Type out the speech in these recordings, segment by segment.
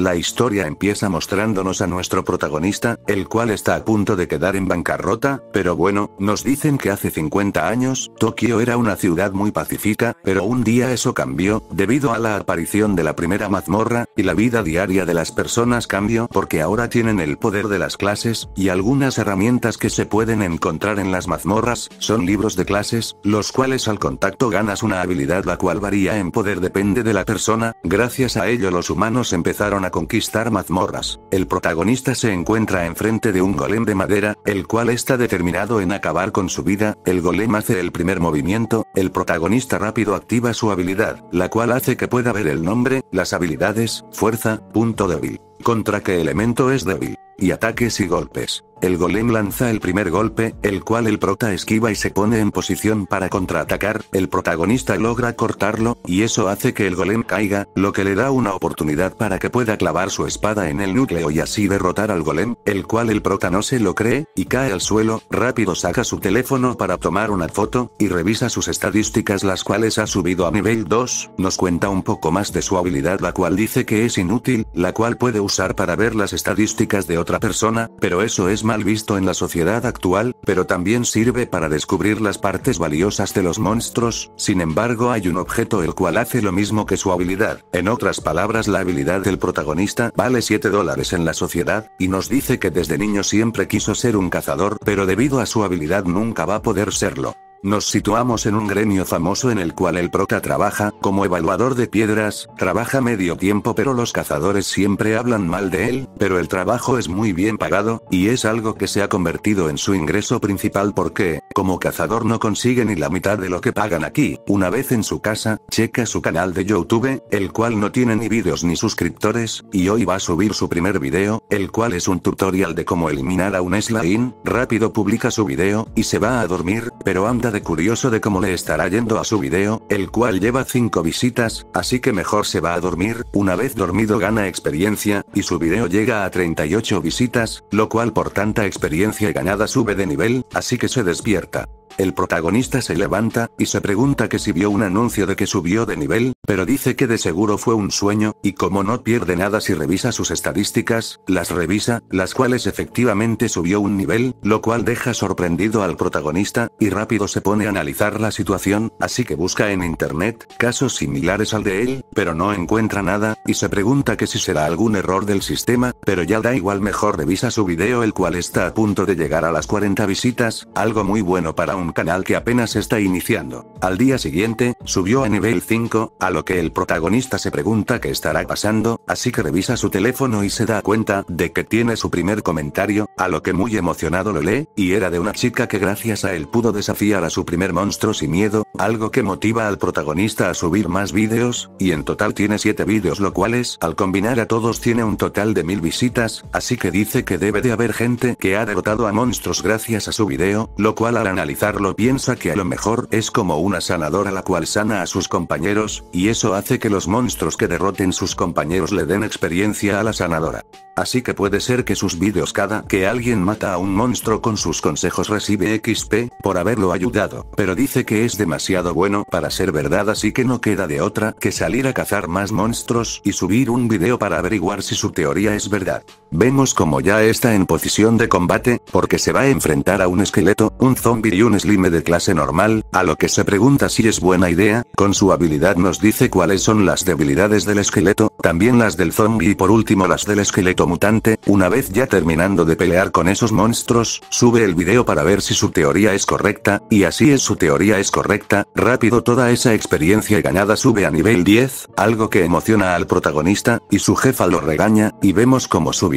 La historia empieza mostrándonos a nuestro protagonista, el cual está a punto de quedar en bancarrota, pero bueno, nos dicen que hace 50 años, Tokio era una ciudad muy pacífica, pero un día eso cambió, debido a la aparición de la primera mazmorra, y la vida diaria de las personas cambió porque ahora tienen el poder de las clases, y algunas herramientas que se pueden encontrar en las mazmorras, son libros de clases, los cuales al contacto ganas una habilidad la cual varía en poder depende de la persona, gracias a ello los humanos empezaron a conquistar mazmorras. El protagonista se encuentra enfrente de un golem de madera, el cual está determinado en acabar con su vida, el golem hace el primer movimiento, el protagonista rápido activa su habilidad, la cual hace que pueda ver el nombre, las habilidades, fuerza, punto débil. ¿Contra qué elemento es débil? Y ataques y golpes. El golem lanza el primer golpe, el cual el prota esquiva y se pone en posición para contraatacar, el protagonista logra cortarlo, y eso hace que el golem caiga, lo que le da una oportunidad para que pueda clavar su espada en el núcleo y así derrotar al golem, el cual el prota no se lo cree, y cae al suelo, rápido saca su teléfono para tomar una foto, y revisa sus estadísticas las cuales ha subido a nivel 2, nos cuenta un poco más de su habilidad la cual dice que es inútil, la cual puede usar para ver las estadísticas de otra persona, pero eso es mal visto en la sociedad actual, pero también sirve para descubrir las partes valiosas de los monstruos, sin embargo hay un objeto el cual hace lo mismo que su habilidad. En otras palabras la habilidad del protagonista vale 7 dólares en la sociedad, y nos dice que desde niño siempre quiso ser un cazador, pero debido a su habilidad nunca va a poder serlo. Nos situamos en un gremio famoso en el cual el prota trabaja, como evaluador de piedras, trabaja medio tiempo pero los cazadores siempre hablan mal de él, pero el trabajo es muy bien pagado, y es algo que se ha convertido en su ingreso principal porque, como cazador no consigue ni la mitad de lo que pagan aquí, una vez en su casa, checa su canal de YouTube, el cual no tiene ni vídeos ni suscriptores, y hoy va a subir su primer video, el cual es un tutorial de cómo eliminar a un slime, rápido publica su video, y se va a dormir, pero anda de curioso de cómo le estará yendo a su video, el cual lleva 5 visitas, así que mejor se va a dormir, una vez dormido gana experiencia, y su video llega a 38 visitas, lo cual por tanta experiencia ganada sube de nivel, así que se despierta. El protagonista se levanta, y se pregunta que si vio un anuncio de que subió de nivel, pero dice que de seguro fue un sueño, y como no pierde nada si revisa sus estadísticas, las revisa, las cuales efectivamente subió un nivel, lo cual deja sorprendido al protagonista, y rápido se pone a analizar la situación, así que busca en internet, casos similares al de él, pero no encuentra nada, y se pregunta que si será algún error del sistema, pero ya da igual mejor revisa su video el cual está a punto de llegar a las 40 visitas, algo muy bueno para un canal que apenas está iniciando. Al día siguiente, subió a nivel 5, a lo que el protagonista se pregunta qué estará pasando, así que revisa su teléfono y se da cuenta de que tiene su primer comentario, a lo que muy emocionado lo lee, y era de una chica que gracias a él pudo desafiar a su primer monstruo sin miedo, algo que motiva al protagonista a subir más vídeos, y en total tiene 7 vídeos lo cuales, al combinar a todos tiene un total de 1000 visitas, así que dice que debe de haber gente que ha derrotado a monstruos gracias a su video, lo cual al analizar piensa que a lo mejor es como una sanadora la cual sana a sus compañeros, y eso hace que los monstruos que derroten sus compañeros le den experiencia a la sanadora. Así que puede ser que sus vídeos cada que alguien mata a un monstruo con sus consejos recibe XP, por haberlo ayudado, pero dice que es demasiado bueno para ser verdad así que no queda de otra que salir a cazar más monstruos y subir un video para averiguar si su teoría es verdad. Vemos como ya está en posición de combate, porque se va a enfrentar a un esqueleto, un zombie y un slime de clase normal, a lo que se pregunta si es buena idea, con su habilidad nos dice cuáles son las debilidades del esqueleto, también las del zombie y por último las del esqueleto mutante, una vez ya terminando de pelear con esos monstruos, sube el video para ver si su teoría es correcta, y así es su teoría es correcta, rápido toda esa experiencia ganada sube a nivel 10, algo que emociona al protagonista, y su jefa lo regaña, y vemos como su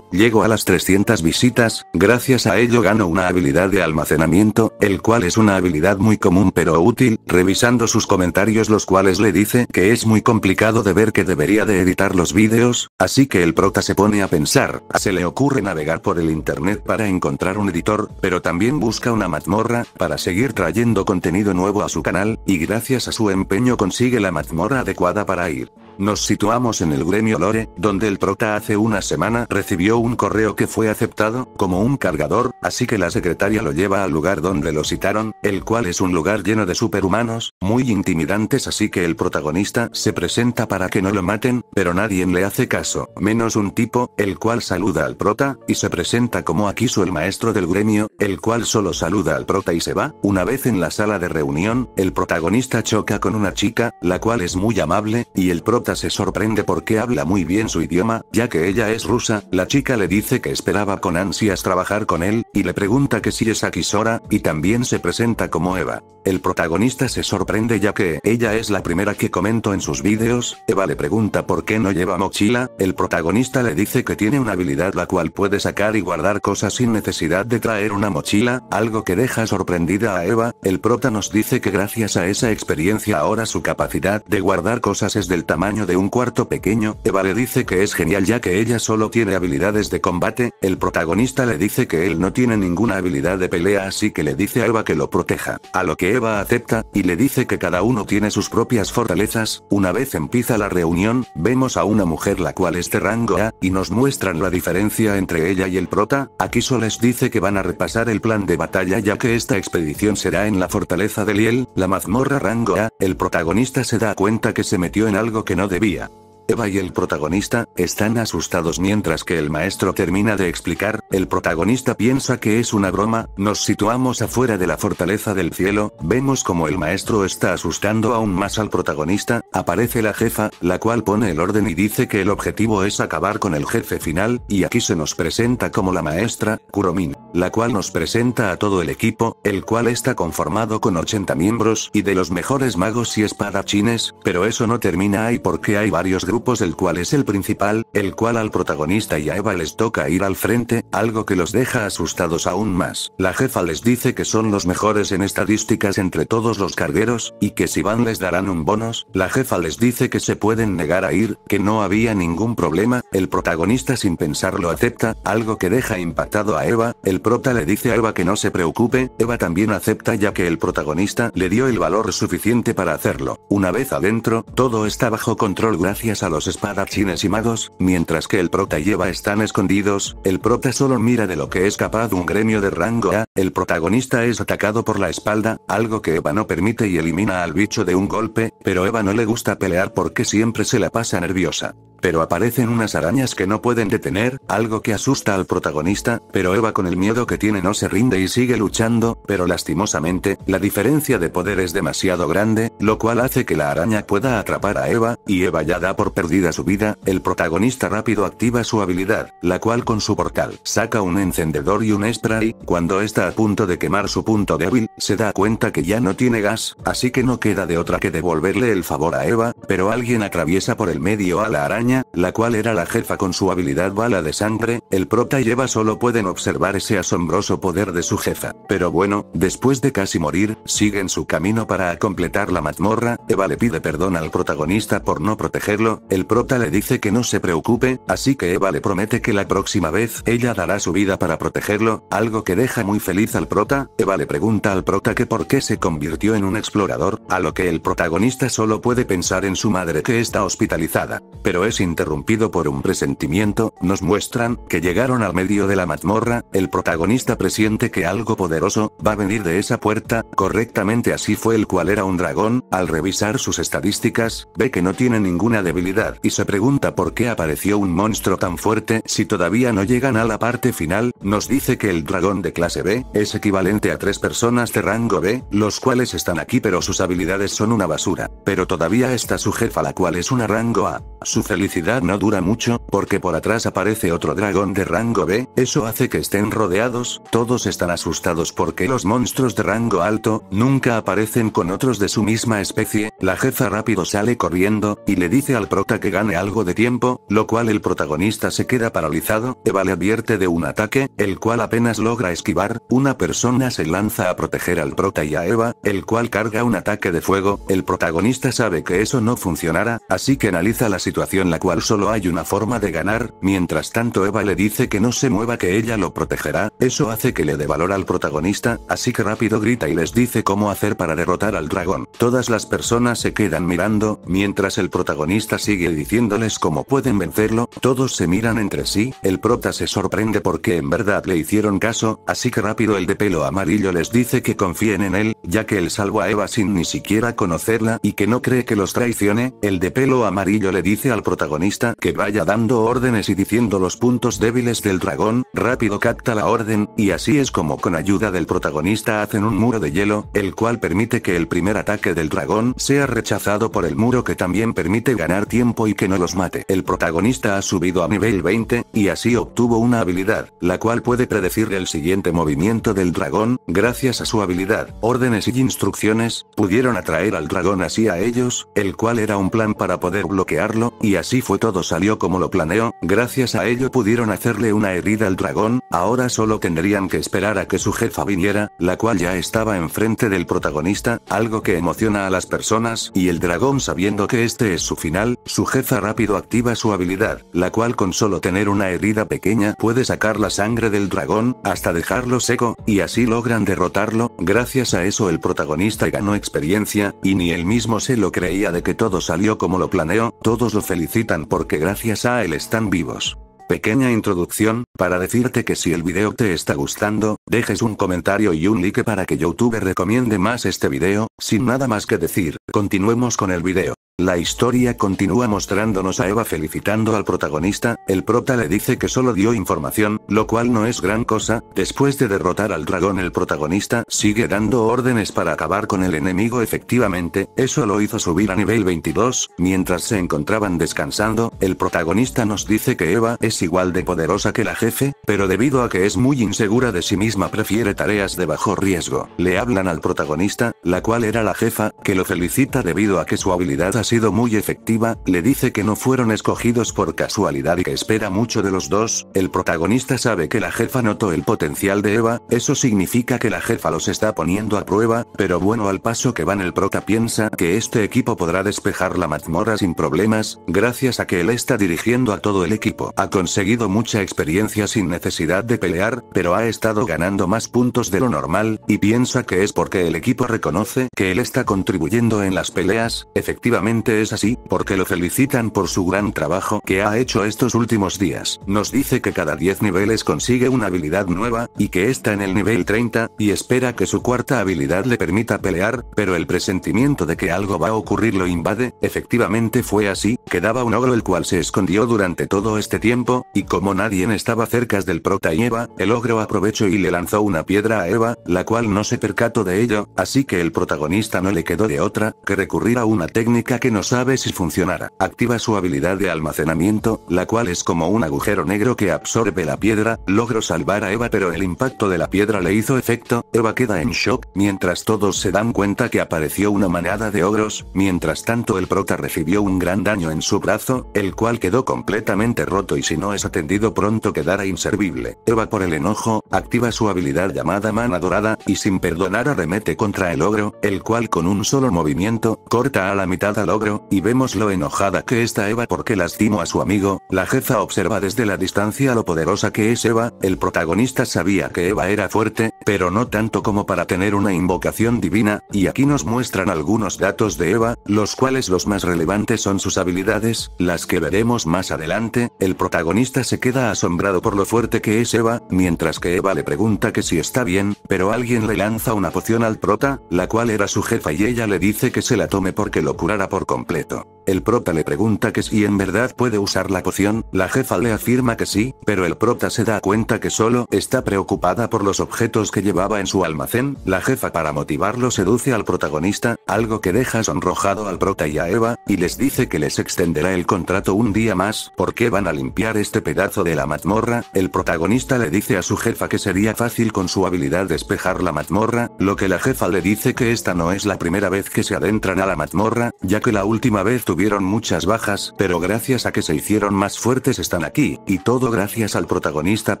llegó a las 300 visitas, gracias a ello gano una habilidad de almacenamiento, el cual es una habilidad muy común pero útil, revisando sus comentarios los cuales le dice que es muy complicado de ver que debería de editar los vídeos, así que el prota se pone a pensar, se le ocurre navegar por el internet para encontrar un editor, pero también busca una mazmorra, para seguir trayendo contenido nuevo a su canal, y gracias a su empeño consigue la mazmorra adecuada para ir. Nos situamos en el gremio Lore, donde el prota hace una semana recibió un correo que fue aceptado, como un cargador, así que la secretaria lo lleva al lugar donde lo citaron, el cual es un lugar lleno de superhumanos, muy intimidantes así que el protagonista se presenta para que no lo maten, pero nadie le hace caso, menos un tipo, el cual saluda al prota, y se presenta como Akisu el maestro del gremio, el cual solo saluda al prota y se va, una vez en la sala de reunión, el protagonista choca con una chica, la cual es muy amable, y el prota se sorprende porque habla muy bien su idioma, ya que ella es rusa, la chica le dice que esperaba con ansias trabajar con él, y le pregunta que si es Akisora, y también se presenta como Eva. El protagonista se sorprende ya que ella es la primera que comento en sus vídeos, Eva le pregunta por qué no lleva mochila, el protagonista le dice que tiene una habilidad la cual puede sacar y guardar cosas sin necesidad de traer una mochila, algo que deja sorprendida a Eva, el prota nos dice que gracias a esa experiencia ahora su capacidad de guardar cosas es del tamaño de un cuarto pequeño, Eva le dice que es genial ya que ella solo tiene habilidades de combate, el protagonista le dice que él no tiene ninguna habilidad de pelea así que le dice a Eva que lo proteja, a lo que Eva acepta, y le dice que cada uno tiene sus propias fortalezas, una vez empieza la reunión, vemos a una mujer la cual es de rango A, y nos muestran la diferencia entre ella y el prota, aquí les dice que van a repasar el plan de batalla ya que esta expedición será en la fortaleza de Liel, la mazmorra rango A, el protagonista se da cuenta que se metió en algo que no debía. Eva y el protagonista, están asustados mientras que el maestro termina de explicar, el protagonista piensa que es una broma, nos situamos afuera de la fortaleza del cielo, vemos como el maestro está asustando aún más al protagonista, aparece la jefa, la cual pone el orden y dice que el objetivo es acabar con el jefe final, y aquí se nos presenta como la maestra, Kuromin, la cual nos presenta a todo el equipo, el cual está conformado con 80 miembros y de los mejores magos y espadachines, pero eso no termina ahí porque hay varios grupos el cual es el principal, el cual al protagonista y a Eva les toca ir al frente, algo que los deja asustados aún más. La jefa les dice que son los mejores en estadísticas entre todos los cargueros, y que si van les darán un bonus, la jefa les dice que se pueden negar a ir, que no había ningún problema, el protagonista sin pensarlo acepta, algo que deja impactado a Eva, el prota le dice a Eva que no se preocupe, Eva también acepta ya que el protagonista le dio el valor suficiente para hacerlo. Una vez adentro, todo está bajo control gracias a los espadachines y magos, mientras que el prota y Eva están escondidos, el prota solo mira de lo que es capaz un gremio de rango A, el protagonista es atacado por la espalda, algo que Eva no permite y elimina al bicho de un golpe, pero Eva no le gusta pelear porque siempre se la pasa nerviosa pero aparecen unas arañas que no pueden detener, algo que asusta al protagonista, pero Eva con el miedo que tiene no se rinde y sigue luchando, pero lastimosamente, la diferencia de poder es demasiado grande, lo cual hace que la araña pueda atrapar a Eva, y Eva ya da por perdida su vida, el protagonista rápido activa su habilidad, la cual con su portal saca un encendedor y un spray, cuando está a punto de quemar su punto débil, se da cuenta que ya no tiene gas, así que no queda de otra que devolverle el favor a Eva, pero alguien atraviesa por el medio a la araña, la cual era la jefa con su habilidad bala de sangre, el prota y Eva solo pueden observar ese asombroso poder de su jefa. Pero bueno, después de casi morir, siguen su camino para completar la mazmorra, Eva le pide perdón al protagonista por no protegerlo, el prota le dice que no se preocupe, así que Eva le promete que la próxima vez ella dará su vida para protegerlo, algo que deja muy feliz al prota, Eva le pregunta al prota que por qué se convirtió en un explorador, a lo que el protagonista solo puede pensar en su madre que está hospitalizada. Pero es interrumpido por un presentimiento, nos muestran que llegaron al medio de la mazmorra, el protagonista presiente que algo poderoso va a venir de esa puerta, correctamente así fue el cual era un dragón, al revisar sus estadísticas, ve que no tiene ninguna debilidad y se pregunta por qué apareció un monstruo tan fuerte si todavía no llegan a la parte final, nos dice que el dragón de clase B es equivalente a tres personas de rango B, los cuales están aquí pero sus habilidades son una basura, pero todavía está su jefa la cual es una rango A. Su felicidad no dura mucho, porque por atrás aparece otro dragón de rango B, eso hace que estén rodeados, todos están asustados porque los monstruos de rango alto, nunca aparecen con otros de su misma especie, la jefa rápido sale corriendo, y le dice al prota que gane algo de tiempo, lo cual el protagonista se queda paralizado, Eva le advierte de un ataque, el cual apenas logra esquivar, una persona se lanza a proteger al prota y a Eva, el cual carga un ataque de fuego, el protagonista sabe que eso no funcionará, así que analiza la situación la cual solo hay una forma de ganar, mientras tanto Eva le dice que no se mueva que ella lo protegerá, eso hace que le dé valor al protagonista, así que rápido grita y les dice cómo hacer para derrotar al dragón. Todas las personas se quedan mirando, mientras el protagonista sigue diciéndoles cómo pueden vencerlo, todos se miran entre sí, el prota se sorprende porque en verdad le hicieron caso, así que rápido el de pelo amarillo les dice que confíen en él, ya que él salvó a Eva sin ni siquiera conocerla y que no cree que los traicione, el de pelo amarillo le dice al protagonista que vaya dando órdenes y diciendo los puntos débiles del dragón, rápido capta la orden, y así es como con ayuda del protagonista hacen un muro de hielo, el cual permite que el primer ataque del dragón sea rechazado por el muro que también permite ganar tiempo y que no los mate. El protagonista ha subido a nivel 20, y así obtuvo una habilidad, la cual puede predecir el siguiente movimiento del dragón, gracias a su habilidad, y instrucciones, pudieron atraer al dragón así a ellos, el cual era un plan para poder bloquearlo, y así fue todo salió como lo planeó, gracias a ello pudieron hacerle una herida al dragón, ahora solo tendrían que esperar a que su jefa viniera, la cual ya estaba enfrente del protagonista, algo que emociona a las personas, y el dragón sabiendo que este es su final, su jefa rápido activa su habilidad, la cual con solo tener una herida pequeña puede sacar la sangre del dragón, hasta dejarlo seco, y así logran derrotarlo, gracias a el protagonista ganó experiencia, y ni él mismo se lo creía de que todo salió como lo planeó, todos lo felicitan porque gracias a él están vivos. Pequeña introducción, para decirte que si el video te está gustando, dejes un comentario y un like para que YouTube recomiende más este video, sin nada más que decir, continuemos con el video. La historia continúa mostrándonos a Eva felicitando al protagonista, el prota le dice que solo dio información, lo cual no es gran cosa, después de derrotar al dragón el protagonista sigue dando órdenes para acabar con el enemigo efectivamente, eso lo hizo subir a nivel 22, mientras se encontraban descansando, el protagonista nos dice que Eva es igual de poderosa que la jefe, pero debido a que es muy insegura de sí misma prefiere tareas de bajo riesgo. Le hablan al protagonista, la cual era la jefa, que lo felicita debido a que su habilidad ha sido muy efectiva, le dice que no fueron escogidos por casualidad y que espera mucho de los dos, el protagonista sabe que la jefa notó el potencial de Eva, eso significa que la jefa los está poniendo a prueba, pero bueno al paso que van el prota piensa que este equipo podrá despejar la mazmorra sin problemas, gracias a que él está dirigiendo a todo el equipo. Ha conseguido mucha experiencia sin necesidad de pelear, pero ha estado ganando más puntos de lo normal, y piensa que es porque el equipo reconoce que él está contribuyendo en las peleas, efectivamente es así, porque lo felicitan por su gran trabajo que ha hecho estos últimos días. Nos dice que cada 10 niveles consigue una habilidad nueva, y que está en el nivel 30, y espera que su cuarta habilidad le permita pelear, pero el presentimiento de que algo va a ocurrir lo invade, efectivamente fue así, quedaba un ogro el cual se escondió durante todo este tiempo, y como nadie estaba cerca del prota y Eva, el ogro aprovechó y le lanzó una piedra a Eva, la cual no se percató de ello, así que el protagonista no le quedó de otra, que recurrir a una técnica que no sabe si funcionará. Activa su habilidad de almacenamiento, la cual es como un agujero negro que absorbe la piedra, logró salvar a Eva pero el impacto de la piedra le hizo efecto, Eva queda en shock, mientras todos se dan cuenta que apareció una manada de ogros, mientras tanto el prota recibió un gran daño en su brazo, el cual quedó completamente roto y si no es atendido pronto quedará inservible. Eva por el enojo, activa su habilidad llamada mana dorada, y sin perdonar arremete contra el ogro, el cual con un solo movimiento, corta a la mitad al ogro y vemos lo enojada que está Eva porque lastimó a su amigo, la jefa observa desde la distancia lo poderosa que es Eva, el protagonista sabía que Eva era fuerte, pero no tanto como para tener una invocación divina, y aquí nos muestran algunos datos de Eva, los cuales los más relevantes son sus habilidades, las que veremos más adelante, el protagonista se queda asombrado por lo fuerte que es Eva, mientras que Eva le pregunta que si está bien, pero alguien le lanza una poción al prota, la cual era su jefa y ella le dice que se la tome porque lo curará por completo. El prota le pregunta que si en verdad puede usar la poción, la jefa le afirma que sí, pero el prota se da cuenta que solo está preocupada por los objetos que llevaba en su almacén, la jefa para motivarlo seduce al protagonista, algo que deja sonrojado al prota y a Eva, y les dice que les extenderá el contrato un día más, porque van a limpiar este pedazo de la mazmorra, el protagonista le dice a su jefa que sería fácil con su habilidad despejar la mazmorra, lo que la jefa le dice que esta no es la primera vez que se adentran a la mazmorra, ya que la última vez tuvieron muchas bajas, pero gracias a que se hicieron más fuertes están aquí, y todo gracias al protagonista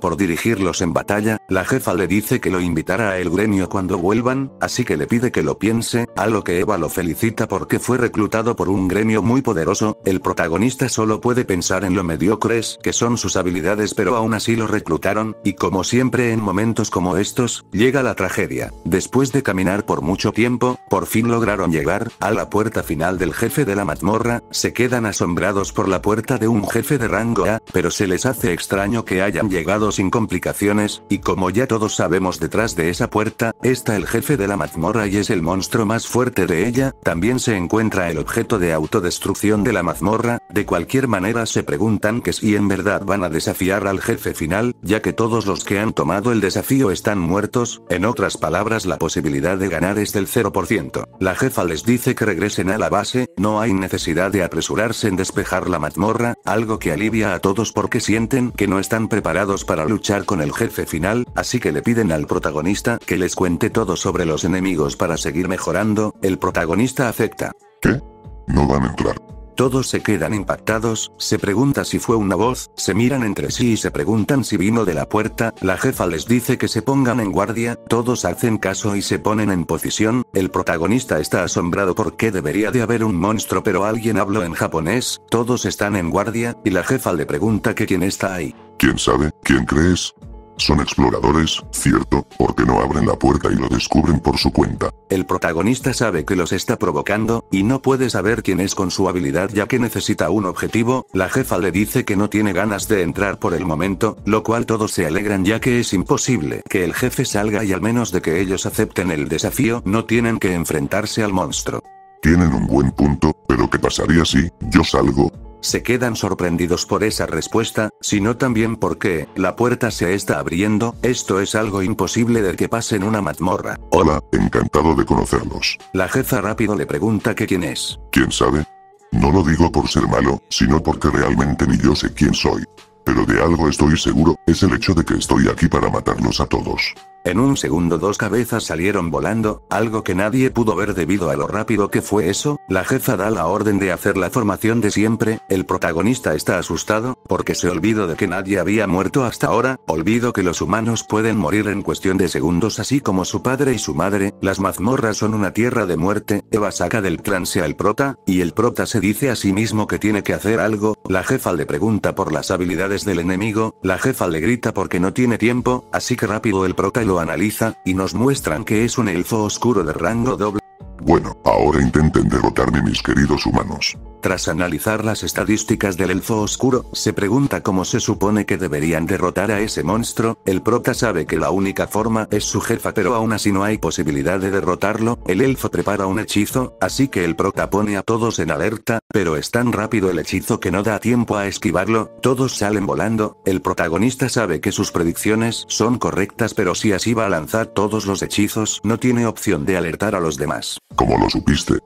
por dirigirlos en batalla, la jefa le dice que lo invitará a el gremio cuando vuelvan, así que le pide que lo piense, a lo que Eva lo felicita porque fue reclutado por un gremio muy poderoso, el protagonista solo puede pensar en lo mediocres que son sus habilidades pero aún así lo reclutaron, y como siempre en momentos como estos, llega la tragedia. Después de caminar por mucho tiempo, por fin lograron llegar a la puerta final del jefe de la mazmorra, se quedan asombrados por la puerta de un jefe de rango A, pero se les hace extraño que hayan llegado sin complicaciones, y como ya todos sabemos detrás de esa puerta, está el jefe de la mazmorra y es el monstruo más fuerte de ella, también se encuentra el objeto de autodestrucción de la mazmorra, de cualquier manera se preguntan que si en verdad van a desafiar al jefe final, ya que todos los que han tomado el desafío están muertos, en otras palabras la posibilidad de ganar es del 0%. La jefa les dice que regresen a la base, no hay necesidad de apresurarse en despejar la mazmorra, algo que alivia a todos porque sienten que no están preparados para luchar con el jefe final, así que le piden al protagonista que les cuente todo sobre los enemigos para seguir mejorando, el protagonista acepta. ¿Qué? No van a entrar. Todos se quedan impactados, se pregunta si fue una voz, se miran entre sí y se preguntan si vino de la puerta, la jefa les dice que se pongan en guardia, todos hacen caso y se ponen en posición, el protagonista está asombrado porque debería de haber un monstruo pero alguien habló en japonés, todos están en guardia, y la jefa le pregunta que quién está ahí. ¿Quién sabe? ¿Quién crees? Son exploradores, cierto, porque no abren la puerta y lo descubren por su cuenta. El protagonista sabe que los está provocando, y no puede saber quién es con su habilidad ya que necesita un objetivo, la jefa le dice que no tiene ganas de entrar por el momento, lo cual todos se alegran ya que es imposible que el jefe salga y al menos de que ellos acepten el desafío no tienen que enfrentarse al monstruo. Tienen un buen punto, pero ¿qué pasaría si yo salgo? Se quedan sorprendidos por esa respuesta, sino también porque, la puerta se está abriendo, esto es algo imposible de que pase en una mazmorra. Hola, encantado de conocerlos. La jefa rápido le pregunta que quién es. ¿Quién sabe? No lo digo por ser malo, sino porque realmente ni yo sé quién soy. Pero de algo estoy seguro, es el hecho de que estoy aquí para matarlos a todos. En un segundo dos cabezas salieron volando, algo que nadie pudo ver debido a lo rápido que fue eso, la jefa da la orden de hacer la formación de siempre, el protagonista está asustado, porque se olvidó de que nadie había muerto hasta ahora, olvido que los humanos pueden morir en cuestión de segundos así como su padre y su madre, las mazmorras son una tierra de muerte, Eva saca del trance al prota, y el prota se dice a sí mismo que tiene que hacer algo, la jefa le pregunta por las habilidades del enemigo, la jefa le grita porque no tiene tiempo, así que rápido el prota lo analiza, y nos muestran que es un elfo oscuro de rango doble. Bueno, ahora intenten derrotarme mis queridos humanos. Tras analizar las estadísticas del elfo oscuro, se pregunta cómo se supone que deberían derrotar a ese monstruo, el prota sabe que la única forma es su jefa pero aún así no hay posibilidad de derrotarlo, el elfo prepara un hechizo, así que el prota pone a todos en alerta, pero es tan rápido el hechizo que no da tiempo a esquivarlo, todos salen volando, el protagonista sabe que sus predicciones son correctas pero si así va a lanzar todos los hechizos no tiene opción de alertar a los demás. ¿Cómo lo supiste?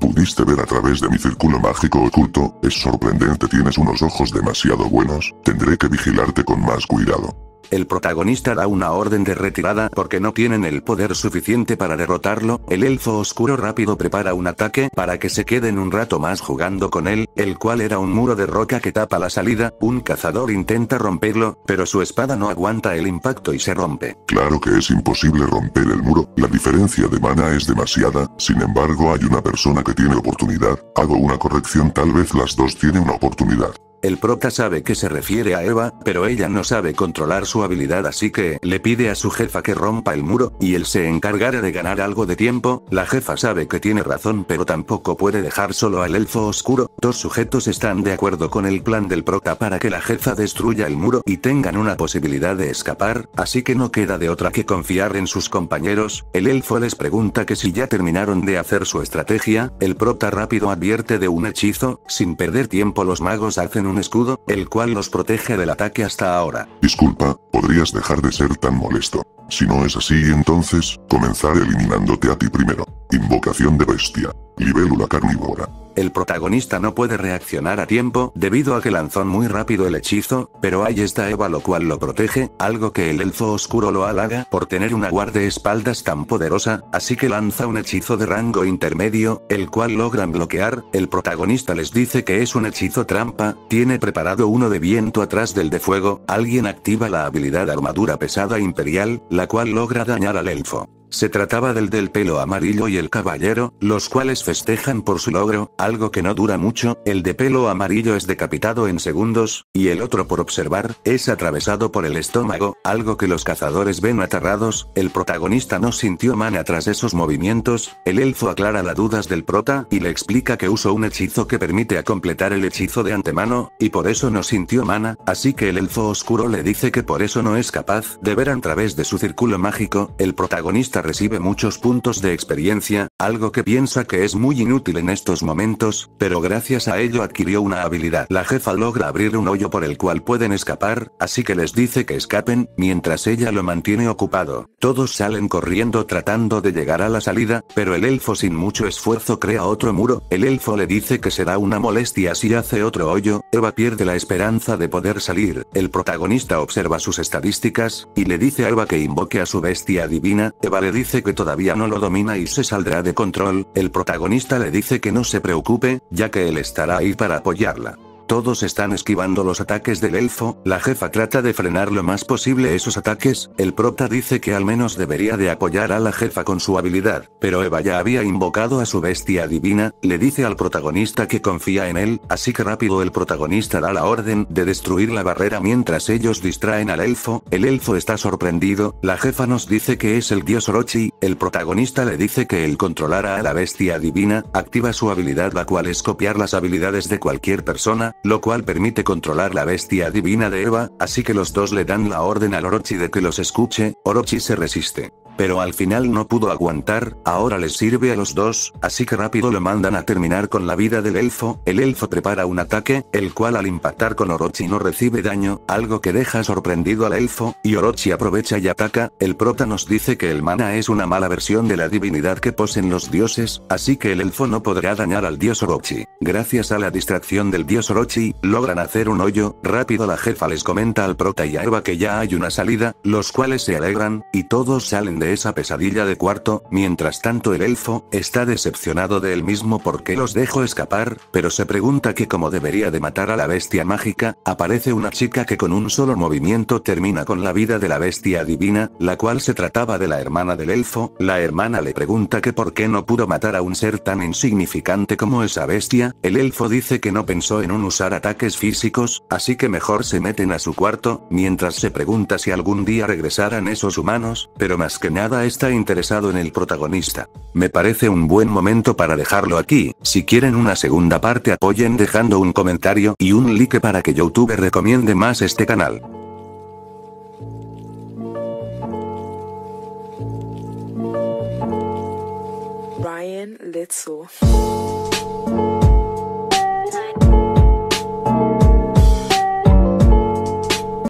Pudiste ver a través de mi círculo mágico oculto, es sorprendente tienes unos ojos demasiado buenos, tendré que vigilarte con más cuidado. El protagonista da una orden de retirada porque no tienen el poder suficiente para derrotarlo, el elfo oscuro rápido prepara un ataque para que se queden un rato más jugando con él, el cual era un muro de roca que tapa la salida, un cazador intenta romperlo, pero su espada no aguanta el impacto y se rompe. Claro que es imposible romper el muro, la diferencia de mana es demasiada, sin embargo hay una persona que tiene oportunidad, hago una corrección tal vez las dos tienen una oportunidad. El prota sabe que se refiere a Eva, pero ella no sabe controlar su habilidad así que le pide a su jefa que rompa el muro, y él se encargará de ganar algo de tiempo, la jefa sabe que tiene razón pero tampoco puede dejar solo al elfo oscuro, dos sujetos están de acuerdo con el plan del prota para que la jefa destruya el muro y tengan una posibilidad de escapar, así que no queda de otra que confiar en sus compañeros, el elfo les pregunta que si ya terminaron de hacer su estrategia, el prota rápido advierte de un hechizo, sin perder tiempo los magos hacen un escudo, el cual los protege del ataque hasta ahora. Disculpa, podrías dejar de ser tan molesto. Si no es así entonces, comenzaré eliminándote a ti primero. Invocación de bestia. Libélula carnívora. El protagonista no puede reaccionar a tiempo debido a que lanzó muy rápido el hechizo, pero ahí está Eva lo cual lo protege, algo que el elfo oscuro lo halaga por tener una guardaespaldas tan poderosa, así que lanza un hechizo de rango intermedio, el cual logran bloquear, el protagonista les dice que es un hechizo trampa, tiene preparado uno de viento atrás del de fuego, alguien activa la habilidad armadura pesada imperial, la cual logra dañar al elfo. Se trataba del del pelo amarillo y el caballero, los cuales festejan por su logro, algo que no dura mucho, el de pelo amarillo es decapitado en segundos, y el otro por observar, es atravesado por el estómago, algo que los cazadores ven aterrados, el protagonista no sintió mana tras esos movimientos, el elfo aclara las dudas del prota, y le explica que usó un hechizo que permite a completar el hechizo de antemano, y por eso no sintió mana, así que el elfo oscuro le dice que por eso no es capaz de ver a través de su círculo mágico, el protagonista recibe muchos puntos de experiencia, algo que piensa que es muy inútil en estos momentos, pero gracias a ello adquirió una habilidad. La jefa logra abrir un hoyo por el cual pueden escapar, así que les dice que escapen, mientras ella lo mantiene ocupado. Todos salen corriendo tratando de llegar a la salida, pero el elfo sin mucho esfuerzo crea otro muro, el elfo le dice que será una molestia si hace otro hoyo, Eva pierde la esperanza de poder salir, el protagonista observa sus estadísticas, y le dice a Eva que invoque a su bestia divina, Eva dice que todavía no lo domina y se saldrá de control, el protagonista le dice que no se preocupe, ya que él estará ahí para apoyarla. Todos están esquivando los ataques del elfo, la jefa trata de frenar lo más posible esos ataques, el prota dice que al menos debería de apoyar a la jefa con su habilidad, pero Eva ya había invocado a su bestia divina, le dice al protagonista que confía en él, así que rápido el protagonista da la orden de destruir la barrera mientras ellos distraen al elfo, el elfo está sorprendido, la jefa nos dice que es el dios Orochi, el protagonista le dice que el controlará a la bestia divina, activa su habilidad la cual es copiar las habilidades de cualquier persona, lo cual permite controlar la bestia divina de Eva, así que los dos le dan la orden al Orochi de que los escuche, Orochi se resiste pero al final no pudo aguantar, ahora les sirve a los dos, así que rápido lo mandan a terminar con la vida del elfo, el elfo prepara un ataque, el cual al impactar con Orochi no recibe daño, algo que deja sorprendido al elfo, y Orochi aprovecha y ataca, el prota nos dice que el mana es una mala versión de la divinidad que poseen los dioses, así que el elfo no podrá dañar al dios Orochi. Gracias a la distracción del dios Orochi, logran hacer un hoyo, rápido la jefa les comenta al prota y a Eva que ya hay una salida, los cuales se alegran, y todos salen de esa pesadilla de cuarto, mientras tanto el elfo, está decepcionado de él mismo porque los dejó escapar, pero se pregunta que como debería de matar a la bestia mágica, aparece una chica que con un solo movimiento termina con la vida de la bestia divina, la cual se trataba de la hermana del elfo, la hermana le pregunta que por qué no pudo matar a un ser tan insignificante como esa bestia, el elfo dice que no pensó en un usar ataques físicos, así que mejor se meten a su cuarto, mientras se pregunta si algún día regresarán esos humanos, pero más que nada está interesado en el protagonista. Me parece un buen momento para dejarlo aquí, si quieren una segunda parte apoyen dejando un comentario y un like para que YouTube recomiende más este canal. Ryan.